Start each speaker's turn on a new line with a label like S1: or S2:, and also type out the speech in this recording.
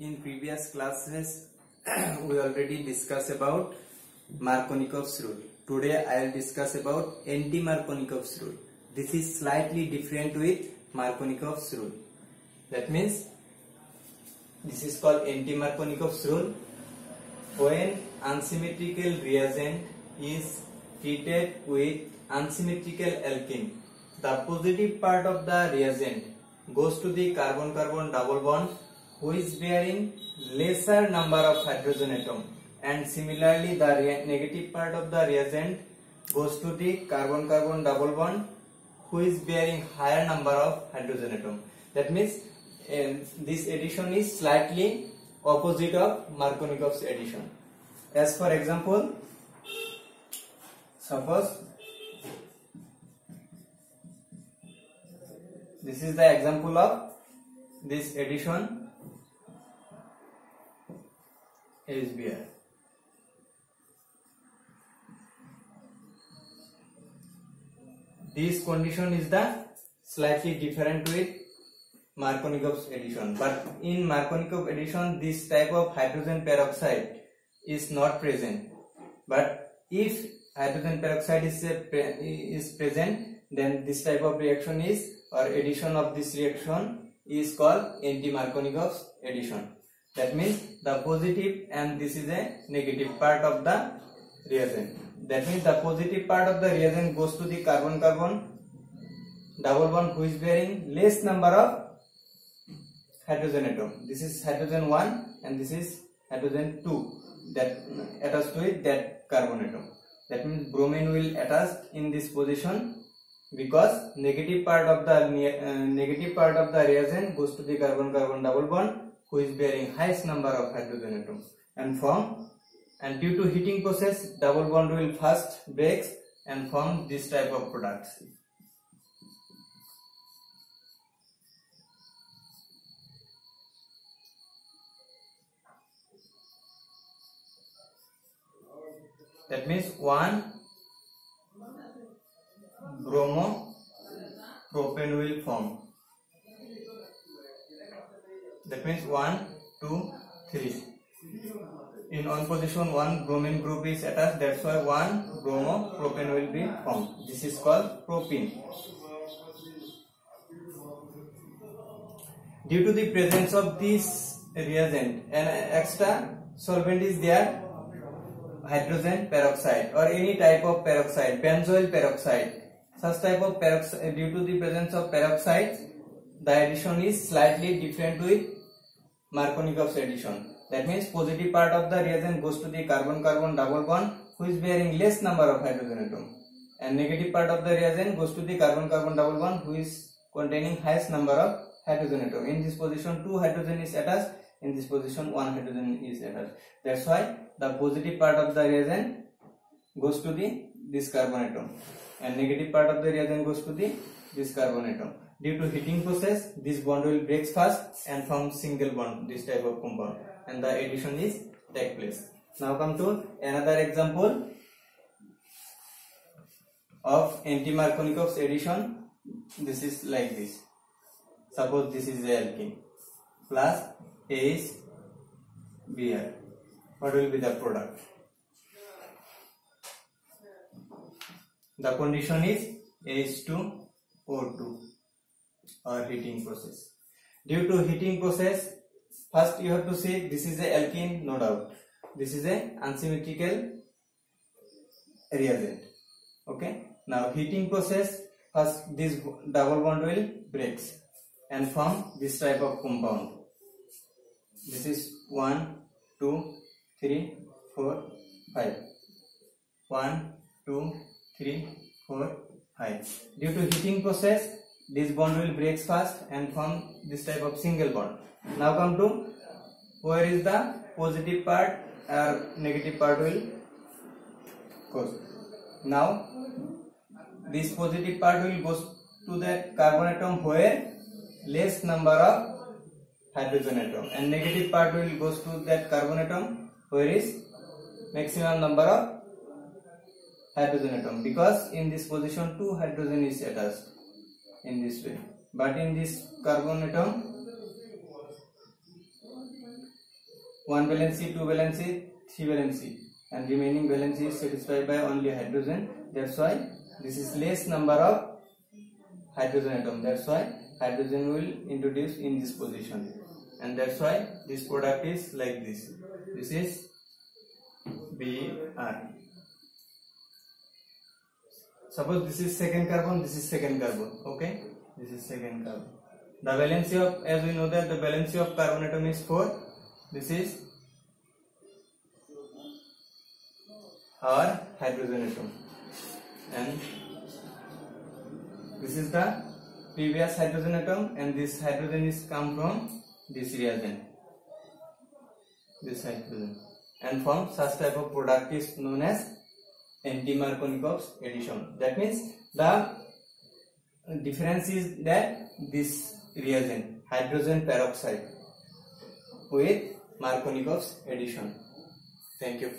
S1: In previous classes, we already discussed about Markovnikov's rule. Today I will discuss about anti-Markovnikov's rule. This is slightly different with Markovnikov's rule. That means this is called anti-Markovnikov's rule. When unsymmetrical reagent is treated with unsymmetrical alkene, the positive part of the reagent goes to the carbon-carbon double bond who is bearing lesser number of hydrogen atom and similarly the negative part of the reagent goes to the carbon-carbon double bond who is bearing higher number of hydrogen atom. That means uh, this addition is slightly opposite of Markovnikov's addition. As for example, suppose this is the example of this addition is beer. This condition is the slightly different with Markovnikov's addition. But in Markovnikov addition, this type of hydrogen peroxide is not present. But if hydrogen peroxide is, is present, then this type of reaction is or addition of this reaction is called anti-Markovnikov's addition. That means the positive and this is a negative part of the reagent. That means the positive part of the reagent goes to the carbon-carbon double bond is bearing less number of hydrogen atom. This is hydrogen 1 and this is hydrogen 2 that attached to it that carbon atom. That means bromine will attach in this position because negative part of the uh, negative part of the reagent goes to the carbon carbon double bond who is bearing highest number of hydrogen atoms and form and due to heating process double bond will first breaks and form this type of products that means one bromo propane will form that means 1 2 3 in on position one bromine group is attached. That's why one bromo propane will be formed. This is called propene. Due to the presence of this reagent an extra solvent is there. Hydrogen peroxide or any type of peroxide benzoyl peroxide. Such type of peroxide due to the presence of peroxide the addition is slightly different with Markovnikov's addition that means positive part of the reagent goes to the carbon carbon double bond who is bearing less number of hydrogen atom and negative part of the reagent goes to the carbon carbon double bond who is containing highest number of hydrogen atom in this position two hydrogen is attached in this position one hydrogen is attached that's why the positive part of the reagent goes to the this carbon atom and negative part of the reagent goes to the this carbon atom due to heating process this bond will break fast and form single bond this type of compound. And the addition is take place. Now come to another example of anti-Markovnikov's addition. This is like this. Suppose this is alkene plus H Br. What will be the product? The condition is H2O2 or heating process. Due to heating process first you have to say this is a alkene no doubt. This is a unsymmetrical reagent. Okay? Now heating process first this double bond will breaks and form this type of compound. This is 1 2 3 4 5 1 2 3 4 5 due to heating process this bond will breaks fast and form this type of single bond now come to where is the positive part or negative part will goes now this positive part will goes to the carbon atom where less number of hydrogen atom and negative part will goes to that carbon atom where is maximum number of hydrogen atom because in this position two hydrogen is attached in this way but in this carbon atom one valency, two valency, three valency and remaining valency is satisfied by only hydrogen. That's why this is less number of hydrogen atom. That's why hydrogen will introduce in this position and that's why this product is like this. This is Br. Suppose this is second carbon, this is second carbon. Okay, this is second carbon. The valency of, as we know that the valency of carbon atom is 4. This is our hydrogen atom. And this is the previous hydrogen atom and this hydrogen is come from this reagent. This hydrogen. And from such type of product is known as anti-Markovnikov's addition. That means the difference is that this reagent hydrogen peroxide with Markovnikov's addition. Thank you.